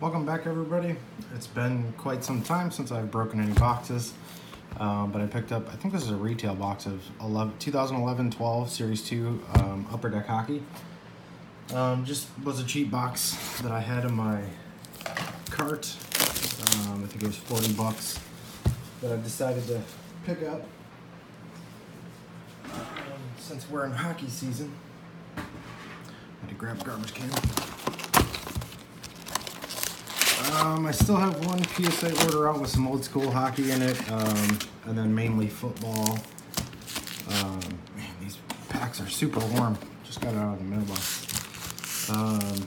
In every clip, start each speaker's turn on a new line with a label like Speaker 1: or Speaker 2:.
Speaker 1: Welcome back, everybody. It's been quite some time since I've broken any boxes, uh, but I picked up, I think this is a retail box of 11, 2011-12 Series 2 um, Upper Deck Hockey. Um, just was a cheap box that I had in my cart. Um, I think it was 40 bucks that I decided to pick up. Um, since we're in hockey season, I had to grab a garbage can. Um, I still have one PSA order out with some old school hockey in it, um, and then mainly football. Um, man, these packs are super warm. Just got it out of the mailbox. Um,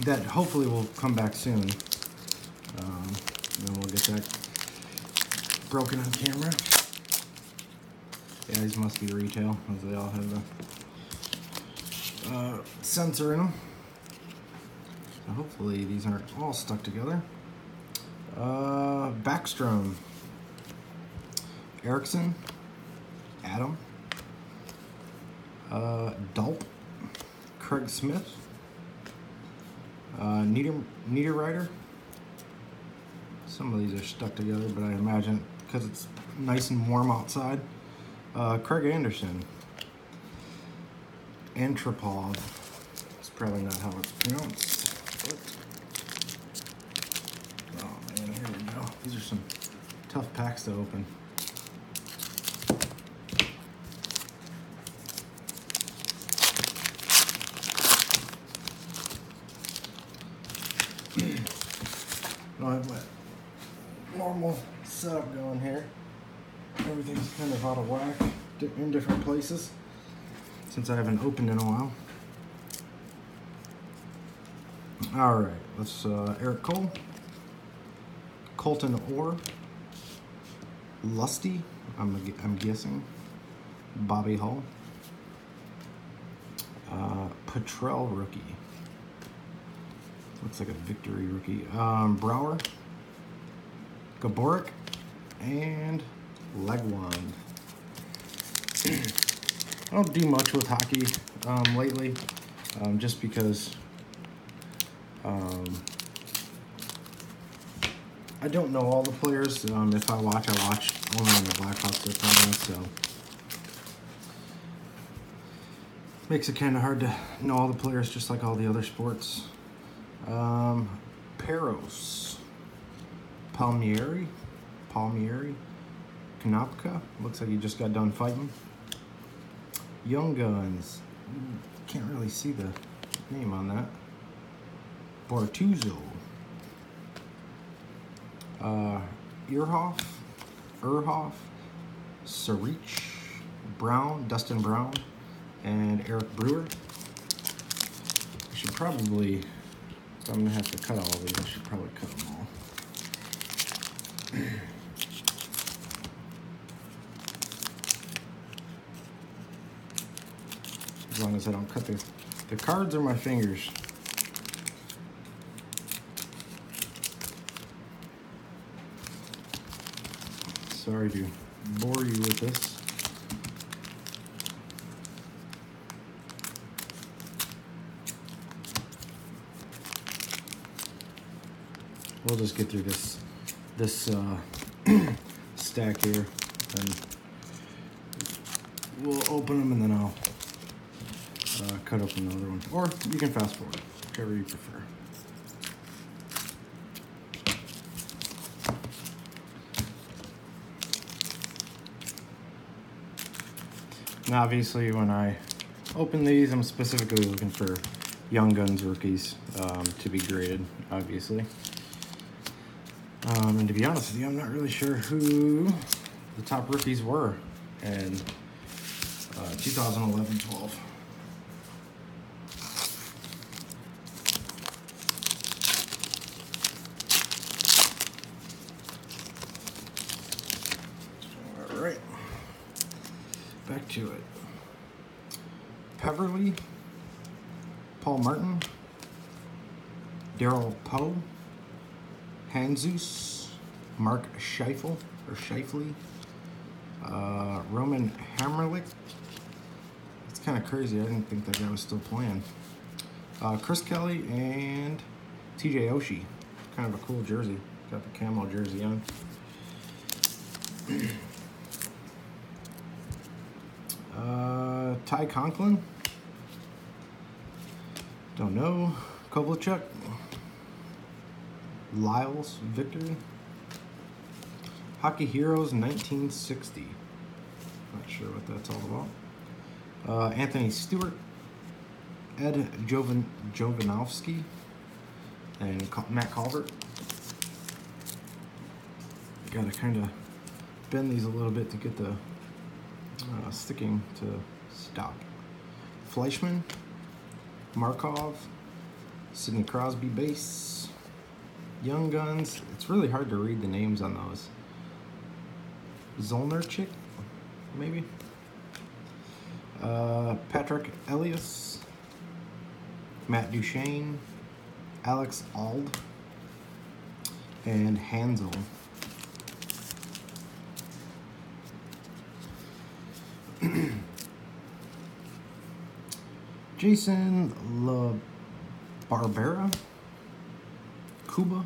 Speaker 1: that hopefully will come back soon. Um, then we'll get that broken on camera. Yeah, these must be retail, as they all have the uh, sensor in them. Hopefully these aren't all stuck together. Uh, Backstrom, Erickson, Adam, uh, Dulp, Craig Smith, uh, Nieder. Some of these are stuck together, but I imagine because it's nice and warm outside. Uh, Craig Anderson, Antropov. It's probably not how it's pronounced. Oh man, here we go. These are some tough packs to open. I have my normal setup going here. Everything's kind of out of whack in different places since I haven't opened in a while. All right, let's uh, Erik Cole, Colton Orr, Lusty, I'm, I'm guessing, Bobby Hull, uh, Petrell rookie. Looks like a victory rookie. Um, Brouwer, Gaborik, and Legwand. I don't do much with hockey um, lately, um, just because um, I don't know all the players. Um, if I watch, I watch only when the Blackhawks playing, so makes it kind of hard to know all the players, just like all the other sports. Um, Peros, Palmieri, Palmieri, Konopka. Looks like he just got done fighting. Young Guns. Can't really see the name on that. Bortuzzo. Uh, Ehrhoff, Ehrhoff, Sarich, Brown, Dustin Brown, and Eric Brewer. I should probably, so I'm gonna have to cut all of these, I should probably cut them all. as long as I don't cut the, the cards or my fingers. Sorry to bore you with this. We'll just get through this this uh, stack here and we'll open them and then I'll uh, cut open another one. Or you can fast forward, whichever you prefer. Now, obviously, when I open these, I'm specifically looking for Young Guns rookies um, to be graded, obviously. Um, and to be honest with you, I'm not really sure who the top rookies were in uh, 2011-12. Back to it. Peverley, Paul Martin, Daryl Poe, Handzus, Mark Scheifele, or Scheifele, uh, Roman Hamrlik. It's kind of crazy. I didn't think that guy was still playing. Uh, Chris Kelly and TJ Oshie. Kind of a cool jersey. Got the camo jersey on. Ty Conklin. Don't know. Kovalchuk. Liles Victory. Hockey Heroes 1960. Not sure what that's all about. Uh, Anthony Stewart. Ed Jovan Jovanovski. And Matt Calvert. Gotta kind of bend these a little bit to get the uh, sticking to stop. Fleischmann. Markov. Sidney Crosby base. Young Guns. It's really hard to read the names on those. Zolnarchik, maybe. Uh, Patrick Elias. Matt Duchene. Alex Auld. And Hansel. Jason La Barbera, Kuba,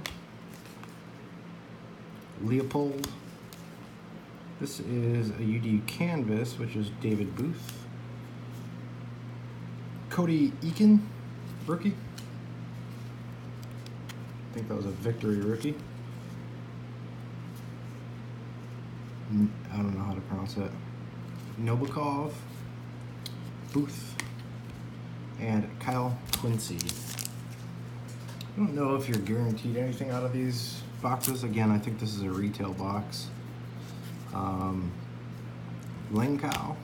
Speaker 1: Leopold. This is a UD canvas, which is David Booth. Cody Eakin, rookie. I think that was a victory rookie. I don't know how to pronounce it. Nabokov, Booth, and Kyle Quincey. I don't know if you're guaranteed anything out of these boxes. Again, I think this is a retail box. Um, Lane Cow,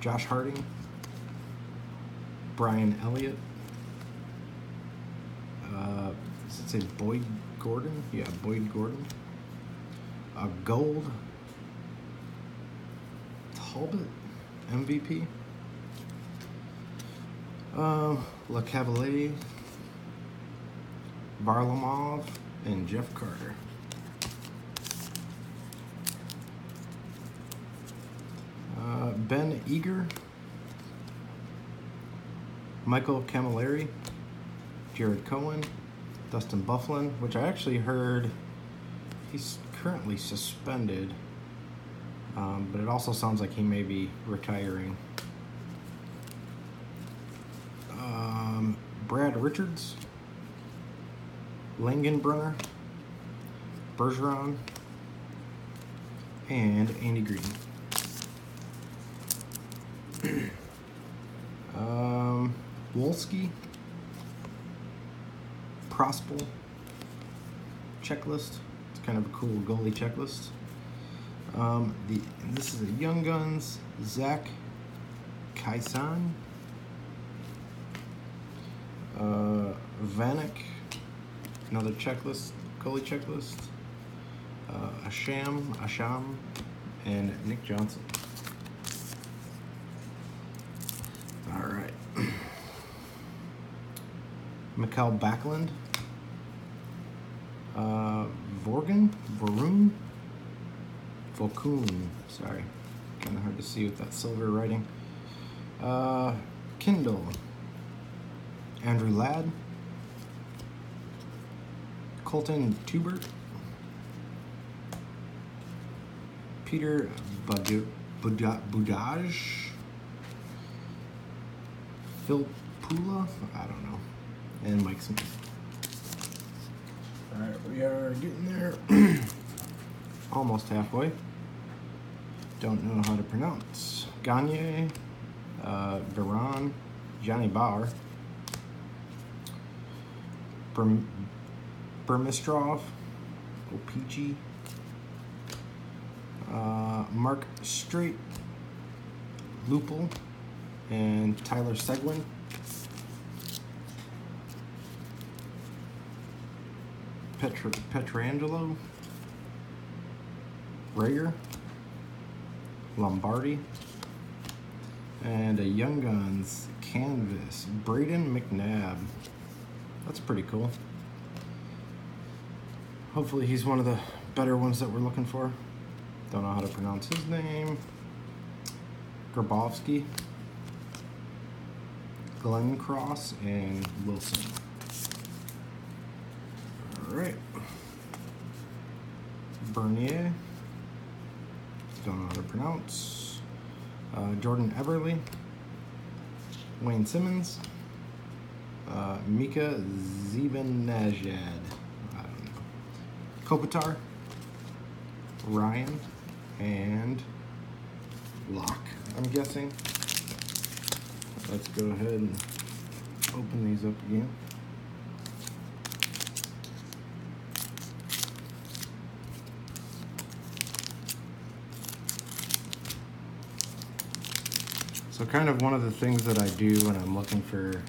Speaker 1: Josh Harding, Brian Elliott, uh, does it say Boyd Gordon? Yeah, Boyd Gordon. A uh, gold Talbot MVP. Uh, Lecavalier, Varlamov, and Jeff Carter. Uh, ben Eager, Michael Cammalleri, Jared Cohen, Dustin Byfuglien, which I actually heard he's currently suspended, um, but it also sounds like he may be retiring. Um, Brad Richards, Langenbrunner, Bergeron, and Andy Green. um, Wolski, Prospal, checklist. It's kind of a cool goalie checklist. Um, the this is a Young Guns Zach Kassian, uh, Vanek, another checklist, goalie checklist. Uh, Asham, Asham, and Nick Johnson. All right. Mikael Backlund, uh, Vorgan, Vorun, Volkun, sorry, kind of hard to see with that silver writing. Uh, Kindle, Andrew Ladd, Colten Teubert, Peter Budaj, Phil Pula, I don't know, and Mike Smith. All right, we are getting there. Almost halfway. Don't know how to pronounce. Gagne, uh, Veron, Johnny Bauer, Burm Burmistrov, O-Pee-Chee, uh, Mark Streit, Lupul, and Tyler Seguin. Petr Pietrangelo, Rager, Lombardi, and a Young Guns canvas, Brayden McNabb. That's pretty cool. Hopefully he's one of the better ones that we're looking for. Don't know how to pronounce his name. Grabovski, Glenn Cross, and Wilson. right. Bernier. Don't know how to pronounce. Uh, Jordan Everly. Wayne Simmonds. Uh, Mika Zibanejad. Kopitar. Ryan. And Lock, I'm guessing. Let's go ahead and open these up again. So kind of one of the things that I do when I'm looking for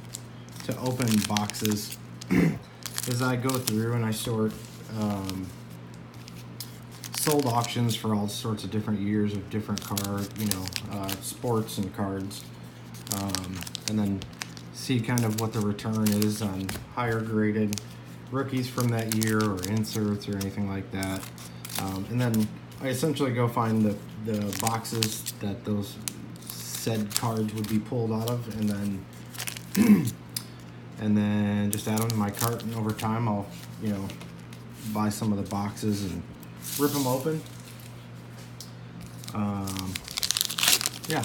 Speaker 1: to open boxes is I go through and I sort um, sold auctions for all sorts of different years of different card, you know, uh, sports and cards, um, and then see kind of what the return is on higher graded rookies from that year or inserts or anything like that. Um, and then I essentially go find the, the boxes that those said cards would be pulled out of and then and then just add them to my cart and over time I'll you know buy some of the boxes and rip them open. Um, yeah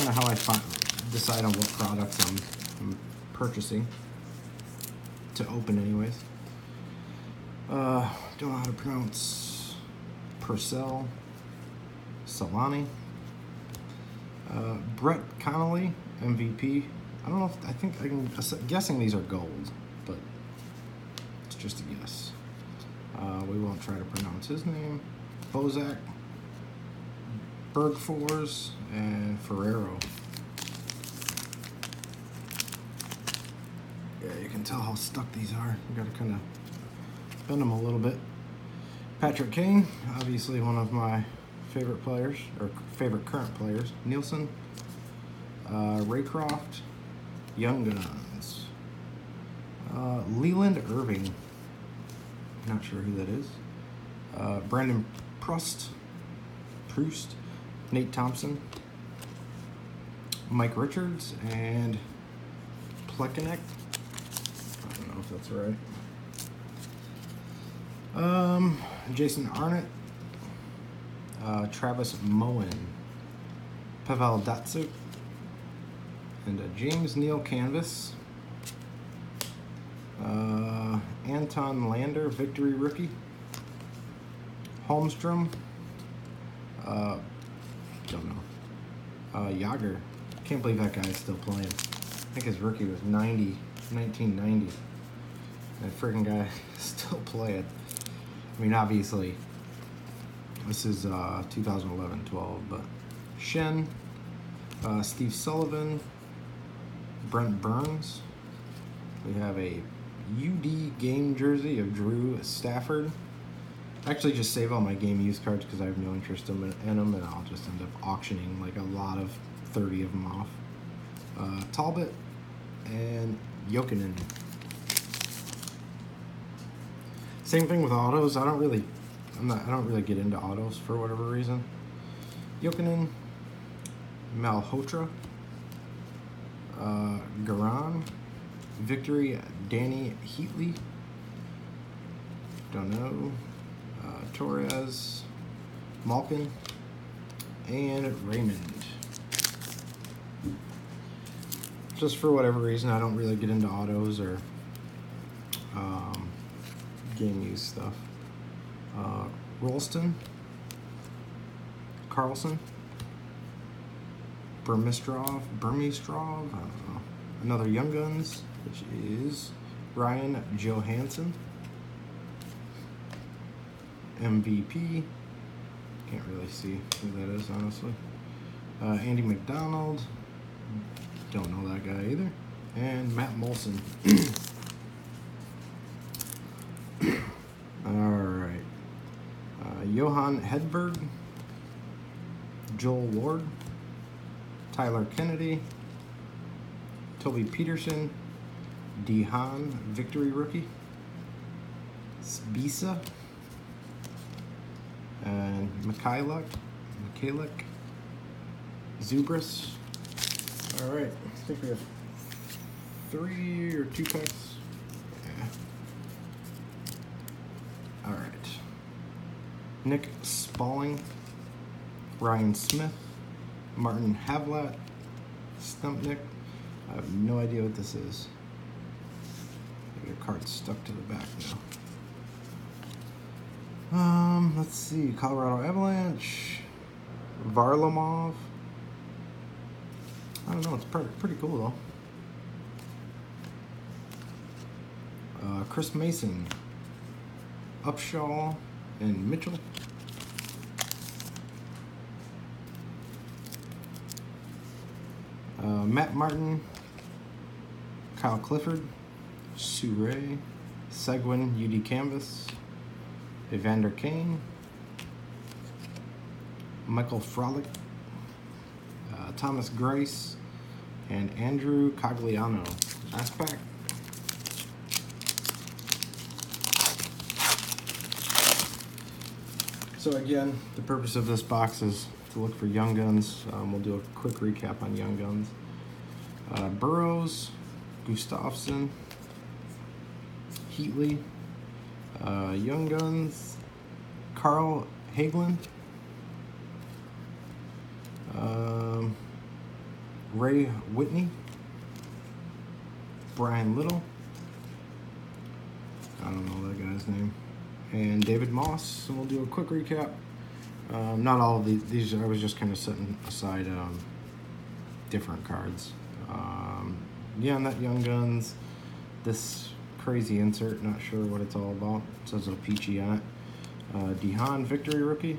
Speaker 1: kind of how I find, decide on what products I'm, I'm purchasing to open anyways. Uh, don't know how to pronounce Purcell Solani. Uh, Brett Connolly, MVP. I don't know if I think. I'm guessing these are gold, but it's just a guess. Uh, we won't try to pronounce his name. Bozak, Bergfors, and Ferrero. Yeah, you can tell how stuck these are. You gotta kind of bend them a little bit. Patrick Kane, obviously one of my favorite players, or favorite current players. Nielsen, uh, Raycroft, Young Guns, uh, Leland Irving, not sure who that is. Uh, Brandon Prust, Proust, Nate Thompson, Mike Richards, and Plekanec. I don't know if that's right. Um, Jason Arnott, uh, Travis Moen, Pavel Datsyuk, and uh, James Neal Canvas, uh, Anton Lander, Victory Rookie, Holmstrom, uh, don't know, uh, Jagr, can't believe that guy is still playing. I think his rookie was 90, 1990. That freaking guy still playing. I mean, obviously, this is uh, 2011-12, but Shen, uh, Steve Sullivan, Brent Burns. We have a UD game jersey of Drew Stafford. Actually just save all my game use cards because I have no interest in, them, and I'll just end up auctioning like a lot of 30 of them off. Uh, Talbot and Jokinen. Same thing with autos. I don't really I'm not. I don't really get into autos for whatever reason. Jokinen, Malhotra, uh, Garan, Victory, Dany Heatley. Don't know. Uh, Torres, Malkin, and Raymond. Just for whatever reason, I don't really get into autos or um, game use stuff uh, Rolston, Carlson, Burmistrov, Burmistrov, I don't know. Another Young Guns, which is Ryan Johansen. MVP, can't really see who that is, honestly. Uh, Andy McDonald, don't know that guy either. And Matt Moulson. Alright. Johan Hedberg, Joel Ward, Tyler Kennedy, Toby Petersen, D. Hahn, victory rookie, Spisa, and Mikhailuk, Mikhailuk, Zubrus. All right, I think we have three or two packs. Yeah. All right. Nick Spaling, Ryan Smyth, Martin Havlat, Stumpnick. I have no idea what this is. Your card's stuck to the back now. Um, let's see. Colorado Avalanche, Varlamov. I don't know. It's pretty, pretty cool though. Uh, Chris Mason, Upshall, and Mitchell. Matt Martin, Kyle Clifford, Sue Ray, Seguin, UD Canvas, Evander Kane, Michael Frolik, uh, Thomas Grace, and Andrew Cogliano. Last pack. So again, the purpose of this box is to look for Young Guns. Um, we'll do a quick recap on Young Guns. Uh, Burrows, Gustafsson, Heatley, uh, Young Guns, Carl Hagelin, um, Ray Whitney, Bryan Little, I don't know that guy's name, and David Moss. And we'll do a quick recap. Um, not all of these, these, I was just kind of setting aside um, different cards. Um, yeah, that Young Guns. This crazy insert, not sure what it's all about. It says O-Pee-Chee on it. Uh, Dehan Victory Rookie.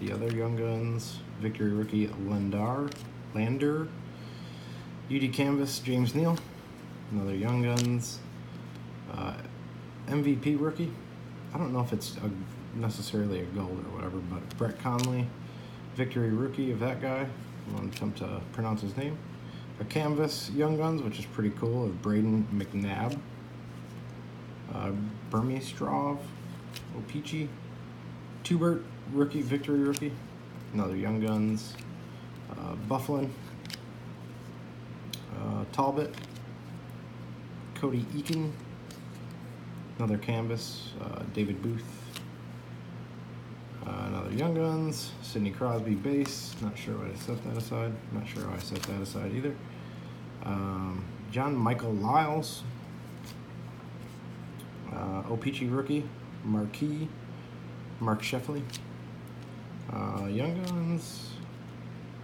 Speaker 1: the other Young Guns. Victory Rookie Lendar. Lander. UD Canvas James Neal. Another Young Guns. Uh, MVP Rookie. I don't know if it's a, necessarily a gold or whatever, but Brett Connolly. Victory Rookie of that guy. I'm going to attempt to pronounce his name a canvas Young Guns, which is pretty cool, of Brayden McNabb, uh, Burmistrov, O-Pee-Chee, Teubert, rookie, victory rookie, another Young Guns, uh, Byfuglien, uh, Talbot, Cody Eakin, another canvas, uh, David Booth, another Young Guns, Sidney Crosby base. Not sure why I set that aside. Not sure why I set that aside either. Um, John Michael Liles, uh, O-Pee-Chee rookie, Marquis, Mark Sheffley, uh, Young Guns,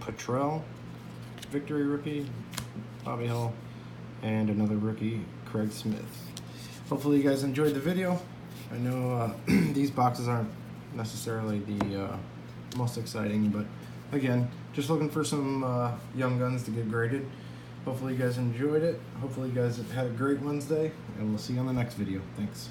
Speaker 1: Patrell, Victory rookie, Bobby Hull, and another rookie, Craig Smith. Hopefully you guys enjoyed the video. I know uh, these boxes aren't necessarily the uh, most exciting, but again, just looking for some uh, young guns to get graded. Hopefully you guys enjoyed it. Hopefully you guys had a great Wednesday, and we'll see you on the next video. Thanks.